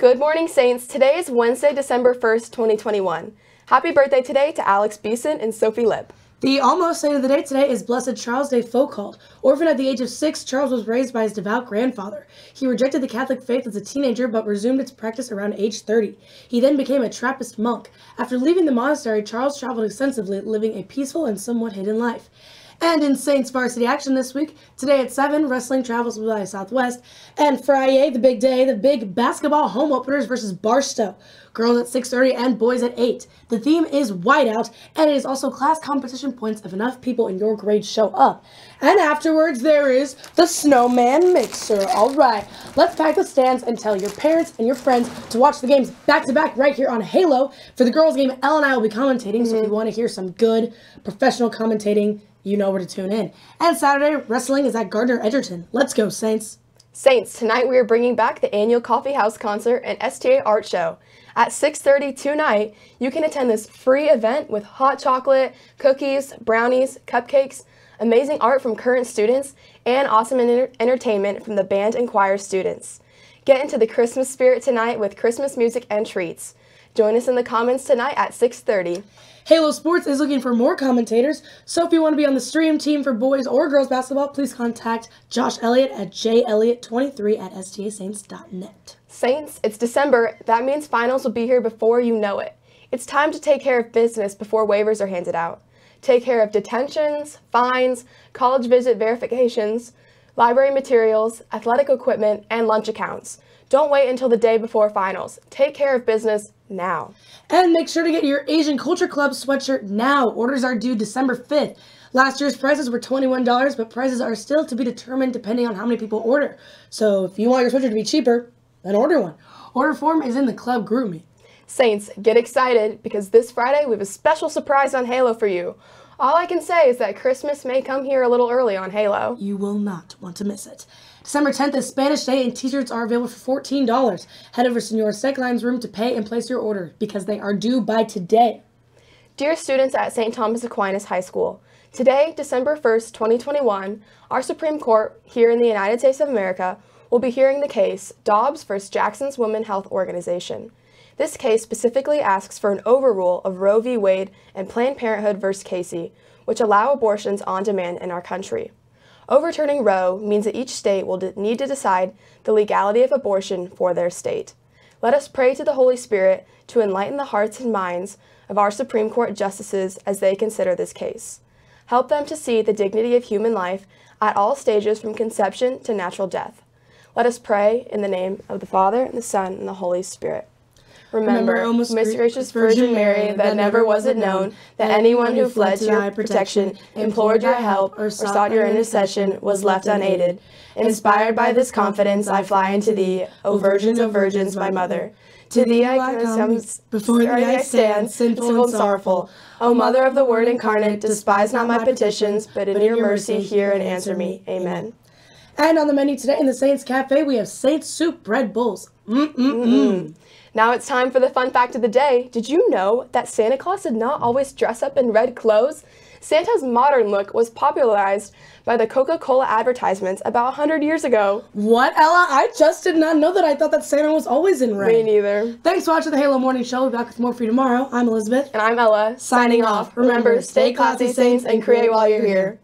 Good morning, Saints. Today is Wednesday, December 1st, 2021. Happy birthday today to Alex Beeson and Sophie Lip. The almost saint of the day today is Blessed Charles de Foucauld. Orphan at the age of six, Charles was raised by his devout grandfather. He rejected the Catholic faith as a teenager but resumed its practice around age 30. He then became a Trappist monk. After leaving the monastery, Charles traveled extensively, living a peaceful and somewhat hidden life. And in Saints varsity action this week, today at 7, wrestling travels by Southwest. And Friday, the big day, the big basketball home openers versus Barstow. Girls at 6.30 and boys at 8. The theme is whiteout, and it is also class competition points if enough people in your grade show up. And afterwards, there is the Snowman Mixer. All right, let's pack the stands and tell your parents and your friends to watch the games back to back right here on Halo. For the girls' game, Elle and I will be commentating, so if mm-hmm. you want to hear some good professional commentating, you know where to tune in. And Saturday, wrestling is at Gardner Edgerton. Let's go, Saints. Saints, tonight we are bringing back the annual Coffee House concert and STA art show. At 6:30 tonight, you can attend this free event with hot chocolate, cookies, brownies, cupcakes, amazing art from current students, and awesome enter- entertainment from the band and choir students. Get into the Christmas spirit tonight with Christmas music and treats. Join us in the comments tonight at 6:30. Halo Sports is looking for more commentators, so if you want to be on the stream team for boys or girls basketball, please contact Josh Elliott at jelliott23 at stasaints.net. Saints, it's December. That means finals will be here before you know it. It's time to take care of business before waivers are handed out. Take care of detentions, fines, college visit verifications, library materials, athletic equipment, and lunch accounts. Don't wait until the day before finals. Take care of business now. And make sure to get your Asian Culture Club sweatshirt now. Orders are due December 5th. Last year's prices were $21, but prices are still to be determined depending on how many people order. So if you want your sweatshirt to be cheaper, then order one. Order form is in the club GroupMe. Saints, get excited because this Friday we have a special surprise on Halo for you. All I can say is that Christmas may come here a little early on Halo. You will not want to miss it. December 10th is Spanish Day, and t-shirts are available for $14. Head over to Senor Secline's room to pay and place your order because they are due by today. Dear students at St. Thomas Aquinas High School, today, December 1st, 2021, our Supreme Court here in the United States of America will be hearing the case Dobbs v. Jackson's Women Health Organization. This case specifically asks for an overrule of Roe v. Wade and Planned Parenthood v. Casey, which allow abortions on demand in our country. Overturning Roe means that each state will need to decide the legality of abortion for their state. Let us pray to the Holy Spirit to enlighten the hearts and minds of our Supreme Court justices as they consider this case. Help them to see the dignity of human life at all stages from conception to natural death. Let us pray in the name of the Father, and the Son, and the Holy Spirit. Remember, Remember, O most gracious Virgin Mary, that never was it known that anyone who fled to your protection, implored your help, or sought your intercession was left unaided. Inspired by this confidence, I fly unto thee, O Virgin of Virgins, my Mother. To thee I come, before thee I stand, sinful and sorrowful. O Mother of the Word incarnate, despise not my petitions, but in your mercy hear and answer me. Amen. And on the menu today in the Saints Cafe, we have Saints Soup Bread Bowls. Mm-mm-mm. Now it's time for the fun fact of the day. Did you know that Santa Claus did not always dress up in red clothes? Santa's modern look was popularized by the Coca-Cola advertisements about 100 years ago. What, Ella? I just did not know that. I thought that Santa was always in red. Me neither. Thanks for watching the Halo Morning Show. We'll be back with more for you tomorrow. I'm Elizabeth. And I'm Ella, signing off. Remember, stay classy, Saints, and create while you're here.